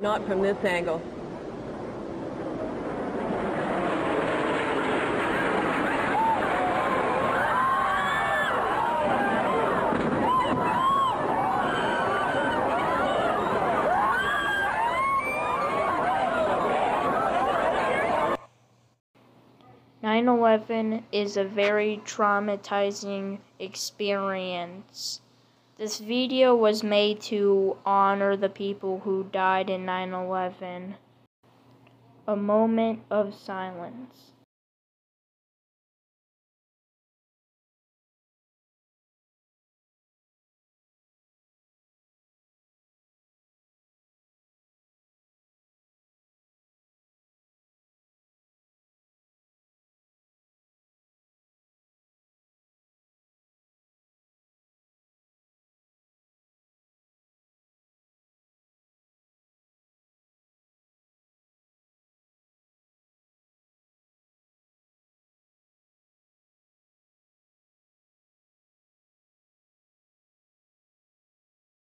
Not from this angle. Nine Eleven is a very traumatizing experience. This video was made to honor the people who died in 9 11. A moment of silence.